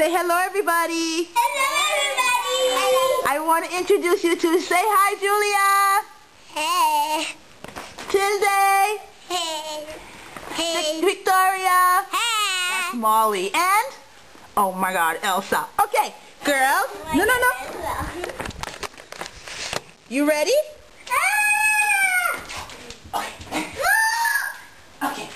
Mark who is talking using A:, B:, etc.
A: Say hello, everybody.
B: Hello, everybody. Hello.
A: I want to introduce you to say hi, Julia.
B: Hey.
A: Tilde.
B: Hey. Hey.
A: Victoria.
B: Hey.
A: That's Molly. And, oh my God, Elsa. Okay, girls. No, no, no. You ready? Ah! Okay. Okay.